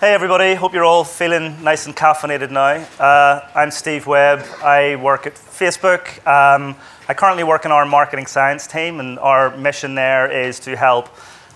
Hey everybody, hope you're all feeling nice and caffeinated now. Uh, I'm Steve Webb. I work at Facebook. Um, I currently work in our marketing science team, and our mission there is to help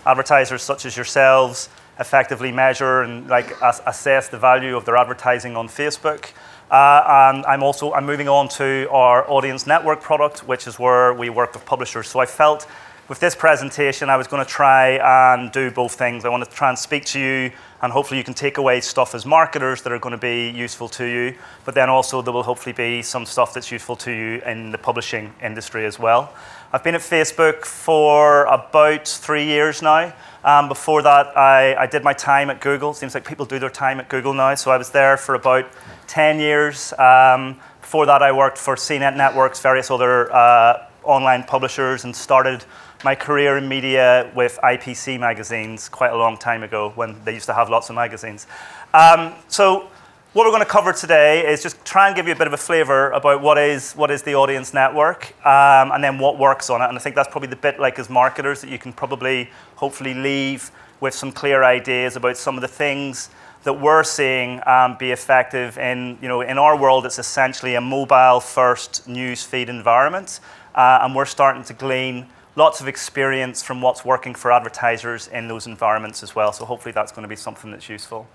advertisers such as yourselves effectively measure and like assess the value of their advertising on Facebook. Uh, and I'm also I'm moving on to our audience network product, which is where we work with publishers. So I felt with this presentation, I was going to try and do both things. I want to try and speak to you, and hopefully you can take away stuff as marketers that are going to be useful to you, but then also there will hopefully be some stuff that's useful to you in the publishing industry as well. I've been at Facebook for about three years now. Um, before that, I, I, did my time at Google. It Seems like people do their time at Google now, so I was there for about 10 years. Um, before that, I worked for CNET Networks, various other uh, online publishers, and started my career in media with IPC magazines quite a long time ago when they used to have lots of magazines. Um, so what we're going to cover today is just try and give you a bit of a flavor about what is, what is the audience network um, and then what works on it. And I think that's probably the bit like as marketers that you can probably hopefully leave with some clear ideas about some of the things that we're seeing um, be effective in, you know, in our world, it's essentially a mobile first news feed environment. Uh, and we're starting to glean lots of experience from what's working for advertisers in those environments as well. So hopefully that's going to be something that's useful.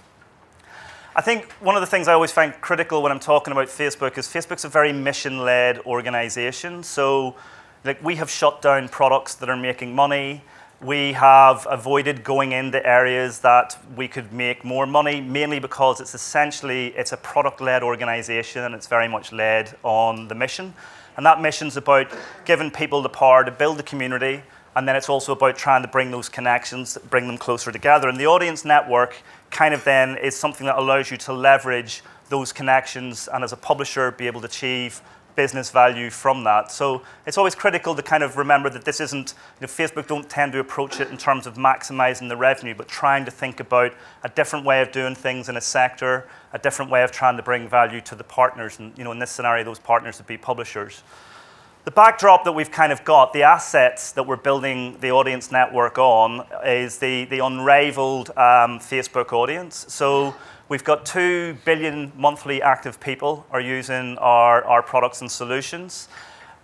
I think one of the things I always find critical when I'm talking about Facebook is Facebook's a very mission-led organization. So like we have shut down products that are making money. We have avoided going into areas that we could make more money, mainly because it's essentially it's a product-led organization and it's very much led on the mission. And that mission's about giving people the power to build a community, and then it's also about trying to bring those connections, bring them closer together. And the audience network kind of then is something that allows you to leverage those connections and as a publisher be able to achieve business value from that. So it's always critical to kind of remember that this isn't, you know, Facebook don't tend to approach it in terms of maximizing the revenue, but trying to think about a different way of doing things in a sector, a different way of trying to bring value to the partners. And you know, in this scenario, those partners would be publishers. The backdrop that we've kind of got, the assets that we're building the audience network on, is the, the unrivaled um, Facebook audience. So We've got 2 billion monthly active people are using our, our products and solutions.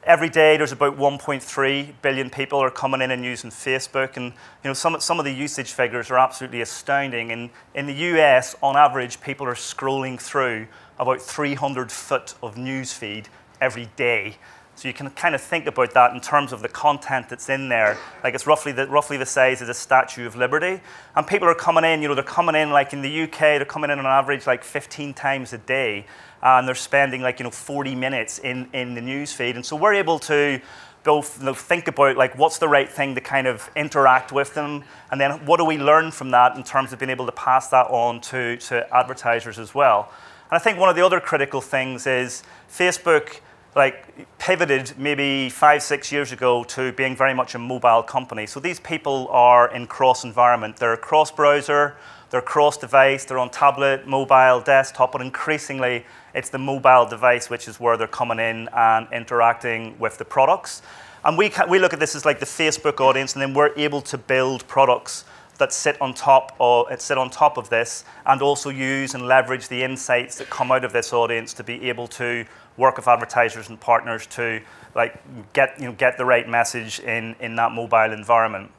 Every day, there's about 1.3 billion people are coming in and using Facebook. And you know, some, some of the usage figures are absolutely astounding. In, in the US, on average, people are scrolling through about 300 foot of newsfeed every day. So you can kind of think about that in terms of the content that's in there. Like it's roughly the, roughly the size of the Statue of Liberty. And people are coming in, you know, they're coming in like in the UK, they're coming in on average like 15 times a day. and they're spending like, you know, 40 minutes in, in the news feed. And so we're able to both you know, think about like what's the right thing to kind of interact with them, and then what do we learn from that in terms of being able to pass that on to, to advertisers as well. And I think one of the other critical things is Facebook like pivoted maybe five, six years ago to being very much a mobile company. So these people are in cross environment. They're cross browser, they're cross device, they're on tablet, mobile, desktop, but increasingly it's the mobile device which is where they're coming in and interacting with the products. And we, we look at this as like the Facebook audience, and then we're able to build products that sit on top of sit on top of this and also use and leverage the insights that come out of this audience to be able to work with advertisers and partners to like get you know get the right message in in that mobile environment.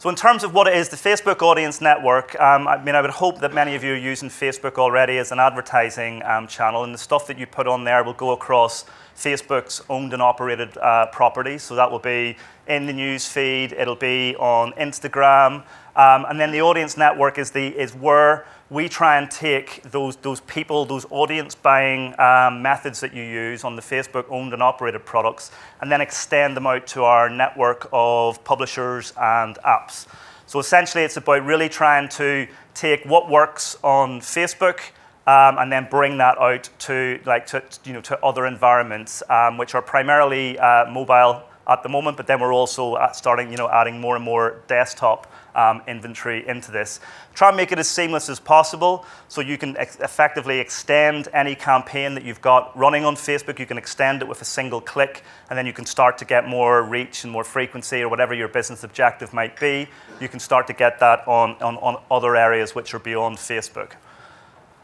So in terms of what it is, the Facebook Audience Network, um, I mean, I would hope that many of you are using Facebook already as an advertising um, channel, and the stuff that you put on there will go across Facebook's owned and operated uh, properties. So that will be in the news feed, it'll be on Instagram, um, and then the audience network is, the, is where we try and take those, those people, those audience buying um, methods that you use on the Facebook owned and operated products, and then extend them out to our network of publishers and apps. So essentially, it's about really trying to take what works on Facebook um, and then bring that out to, like, to, you know, to other environments, um, which are primarily uh, mobile at the moment, but then we're also starting, you know, adding more and more desktop um, inventory into this. Try and make it as seamless as possible so you can ex effectively extend any campaign that you've got running on Facebook. You can extend it with a single click, and then you can start to get more reach and more frequency or whatever your business objective might be. You can start to get that on, on, on other areas which are beyond Facebook.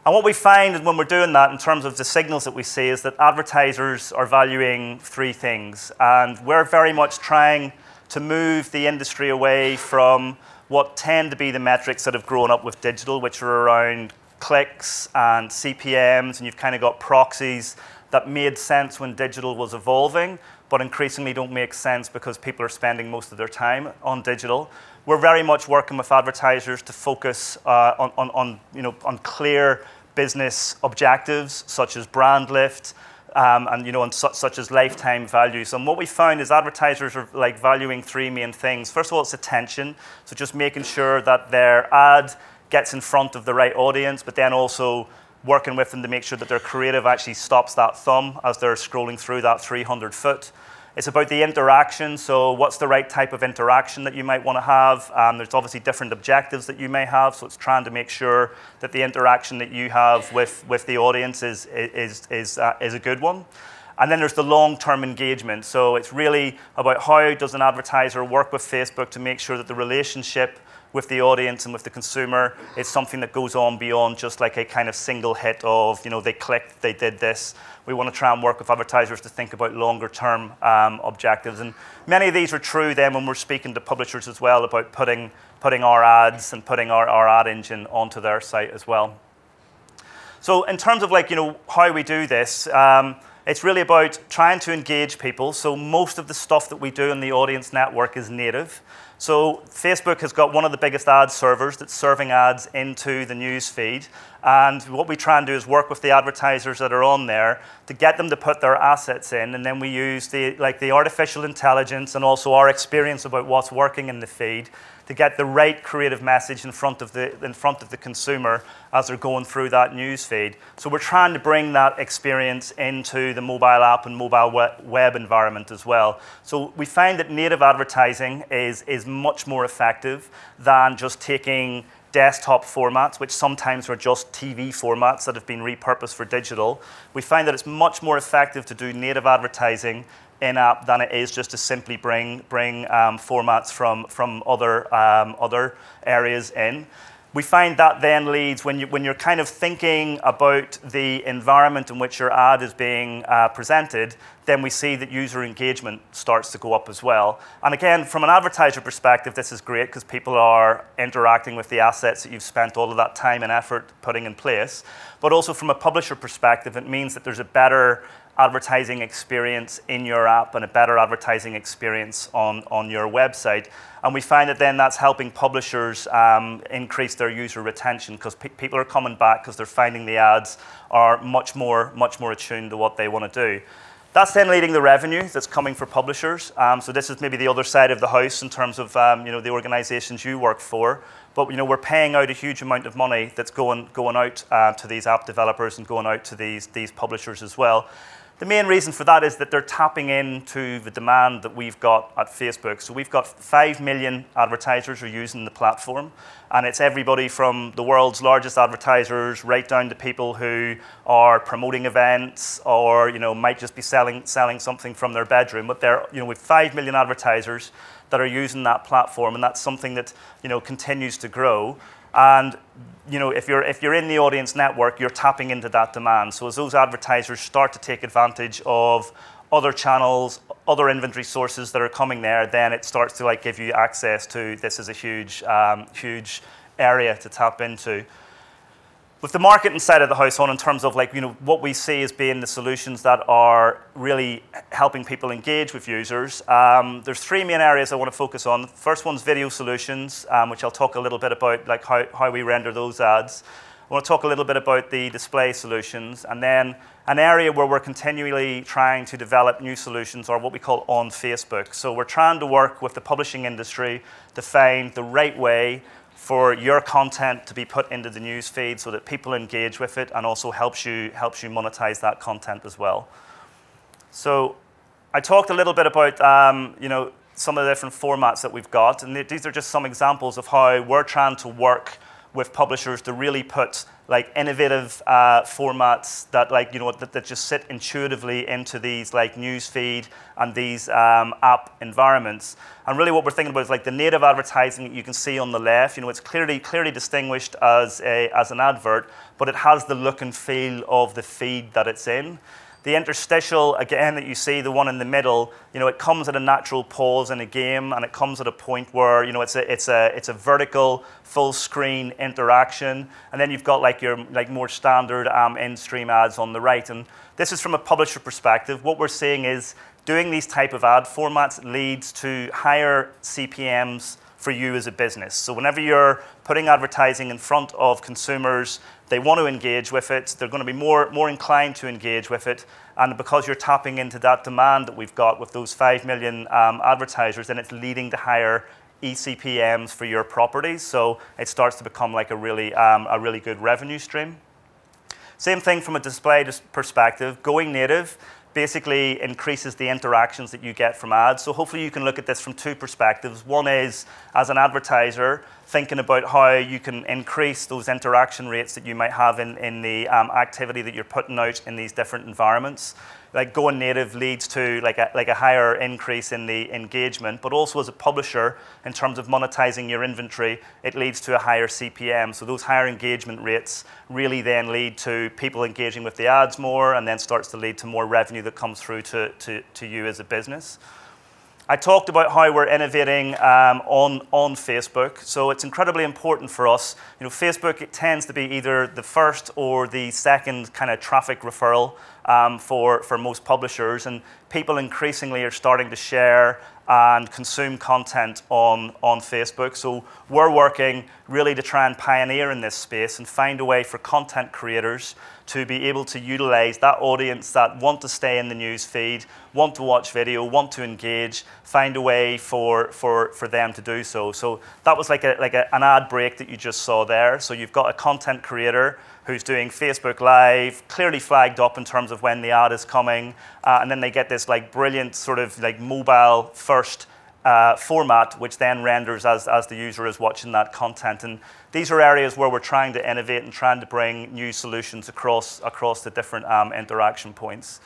And what we find when we're doing that in terms of the signals that we see is that advertisers are valuing three things. And we're very much trying to move the industry away from what tend to be the metrics that have grown up with digital, which are around clicks and CPMs, and you've kind of got proxies that made sense when digital was evolving, but increasingly don't make sense because people are spending most of their time on digital. We're very much working with advertisers to focus uh, on, on, on, you know, on clear business objectives such as brand lift, um, and you know, and su such as lifetime values. And what we found is advertisers are like valuing three main things. First of all, it's attention, so just making sure that their ad gets in front of the right audience, but then also working with them to make sure that their creative actually stops that thumb as they're scrolling through that 300 foot. It's about the interaction. So, what's the right type of interaction that you might want to have? Um, there's obviously different objectives that you may have. So, it's trying to make sure that the interaction that you have with, with the audience is, is, is, uh, is a good one. And then there's the long-term engagement. So it's really about how does an advertiser work with Facebook to make sure that the relationship with the audience and with the consumer It's something that goes on beyond just like a kind of single hit of, you know, they clicked, they did this. We want to try and work with advertisers to think about longer term um, objectives. And many of these are true then when we're speaking to publishers as well about putting, putting our ads and putting our, our ad engine onto their site as well. So in terms of like, you know, how we do this, um, it's really about trying to engage people. So most of the stuff that we do in the audience network is native. So Facebook has got one of the biggest ad servers that's serving ads into the news feed. And what we try and do is work with the advertisers that are on there to get them to put their assets in. And then we use the, like the artificial intelligence and also our experience about what's working in the feed to get the right creative message in front of the, in front of the consumer as they're going through that news feed. So we're trying to bring that experience into the mobile app and mobile web environment as well. So we find that native advertising is, is much more effective than just taking desktop formats, which sometimes are just TV formats that have been repurposed for digital, we find that it's much more effective to do native advertising in app than it is just to simply bring, bring um, formats from, from other, um, other areas in we find that then leads when, you, when you're kind of thinking about the environment in which your ad is being uh, presented, then we see that user engagement starts to go up as well. And again, from an advertiser perspective, this is great because people are interacting with the assets that you've spent all of that time and effort putting in place. But also from a publisher perspective, it means that there's a better advertising experience in your app and a better advertising experience on, on your website. And we find that then that's helping publishers um, increase their user retention because pe people are coming back because they're finding the ads are much more, much more attuned to what they want to do. That's then leading the revenue that's coming for publishers. Um, so this is maybe the other side of the house in terms of um, you know, the organizations you work for. But you know, we're paying out a huge amount of money that's going, going out uh, to these app developers and going out to these, these publishers as well. The main reason for that is that they're tapping into the demand that we've got at Facebook. So we've got 5 million advertisers who are using the platform, and it's everybody from the world's largest advertisers right down to people who are promoting events or you know, might just be selling, selling something from their bedroom. But they're, you know, with 5 million advertisers that are using that platform, and that's something that you know, continues to grow. And you know, if you're, if you're in the audience network, you're tapping into that demand. So as those advertisers start to take advantage of other channels, other inventory sources that are coming there, then it starts to like give you access to this is a huge, um, huge area to tap into with the marketing side of the house on in terms of like you know what we see as being the solutions that are really helping people engage with users um, there's three main areas i want to focus on. First one's video solutions um, which i'll talk a little bit about like how, how we render those ads. I want to talk a little bit about the display solutions and then an area where we're continually trying to develop new solutions or what we call on facebook. So we're trying to work with the publishing industry to find the right way for your content to be put into the news feed so that people engage with it and also helps you, helps you monetize that content as well. So I talked a little bit about um, you know some of the different formats that we've got, and these are just some examples of how we're trying to work with publishers to really put like innovative uh, formats that like you know that, that, just sit intuitively into these like news feed and these um, app environments. And really, what we're thinking about is like the native advertising that you can see on the left. You know, it's clearly clearly distinguished as a as an advert, but it has the look and feel of the feed that it's in. The interstitial, again, that you see, the one in the middle, you know, it comes at a natural pause in a game, and it comes at a point where, you know, it's a, it's a, it's a vertical, full screen interaction, and then you've got like your like more standard um, in-stream ads on the right. And this is from a publisher perspective. What we're seeing is doing these type of ad formats leads to higher CPMs for you as a business. So whenever you're putting advertising in front of consumers, they want to engage with it. They're going to be more, more inclined to engage with it. And because you're tapping into that demand that we've got with those 5 million um, advertisers, then it's leading to higher eCPMs for your properties. So it starts to become like a really, um, a really good revenue stream. Same thing from a display perspective. Going native basically increases the interactions that you get from ads. So hopefully you can look at this from two perspectives. One is, as an advertiser, thinking about how you can increase those interaction rates that you might have in, in the um, activity that you're putting out in these different environments like going native leads to like a, like a higher increase in the engagement, but also as a publisher, in terms of monetizing your inventory, it leads to a higher CPM. So those higher engagement rates really then lead to people engaging with the ads more and then starts to lead to more revenue that comes through to, to, to you as a business. I talked about how we're innovating um, on, on Facebook. So it's incredibly important for us. You know, Facebook it tends to be either the first or the second kind of traffic referral um, for, for most publishers. And people increasingly are starting to share and consume content on, on Facebook. So we're working really to try and pioneer in this space and find a way for content creators to be able to utilize that audience that want to stay in the news feed, want to watch video, want to engage, find a way for, for, for them to do so. So that was like, a, like a, an ad break that you just saw there. So you've got a content creator who's doing Facebook Live, clearly flagged up in terms of when the ad is coming, uh, and then they get this like brilliant sort of like mobile first uh, format, which then renders as, as the user is watching that content. And these are areas where we're trying to innovate and trying to bring new solutions across, across the different um, interaction points.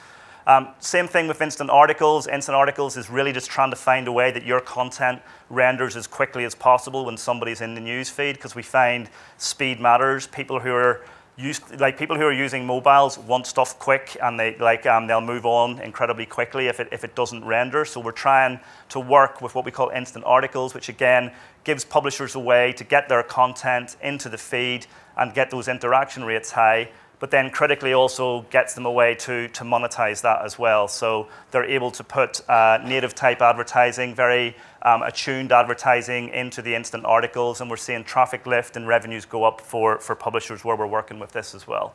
Um, same thing with instant articles. Instant articles is really just trying to find a way that your content renders as quickly as possible when somebody's in the news feed, because we find speed matters. People who are used, like people who are using mobiles want stuff quick and they like um, they'll move on incredibly quickly if it, if it doesn't render. So we're trying to work with what we call instant articles, which again gives publishers a way to get their content into the feed and get those interaction rates high but then critically also gets them a way to, to monetize that as well. So they're able to put uh, native type advertising, very um, attuned advertising into the instant articles, and we're seeing traffic lift and revenues go up for, for publishers where we're working with this as well.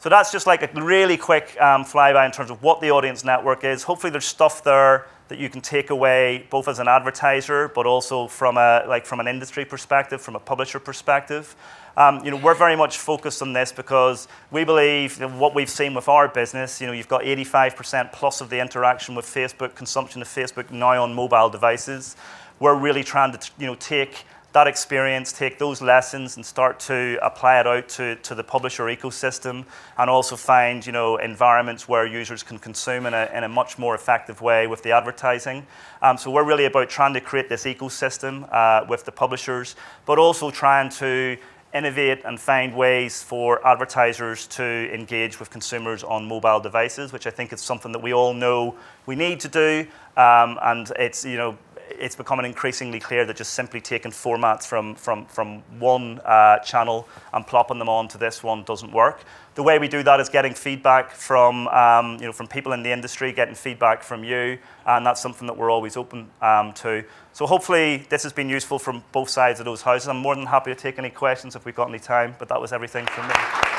So that's just like a really quick um, flyby in terms of what the audience network is. Hopefully there's stuff there that you can take away both as an advertiser, but also from a like from an industry perspective, from a publisher perspective. Um, you know, we're very much focused on this because we believe what we've seen with our business. You know, you've got 85% plus of the interaction with Facebook, consumption of Facebook now on mobile devices. We're really trying to you know take that experience, take those lessons and start to apply it out to, to the publisher ecosystem and also find you know, environments where users can consume in a, in a much more effective way with the advertising. Um, so we're really about trying to create this ecosystem uh, with the publishers, but also trying to innovate and find ways for advertisers to engage with consumers on mobile devices, which I think is something that we all know we need to do. Um, and it's, you know, it's becoming increasingly clear that just simply taking formats from, from, from one uh, channel and plopping them onto this one doesn't work. The way we do that is getting feedback from, um, you know, from people in the industry, getting feedback from you, and that's something that we're always open um, to. So hopefully this has been useful from both sides of those houses. I'm more than happy to take any questions if we've got any time, but that was everything from me.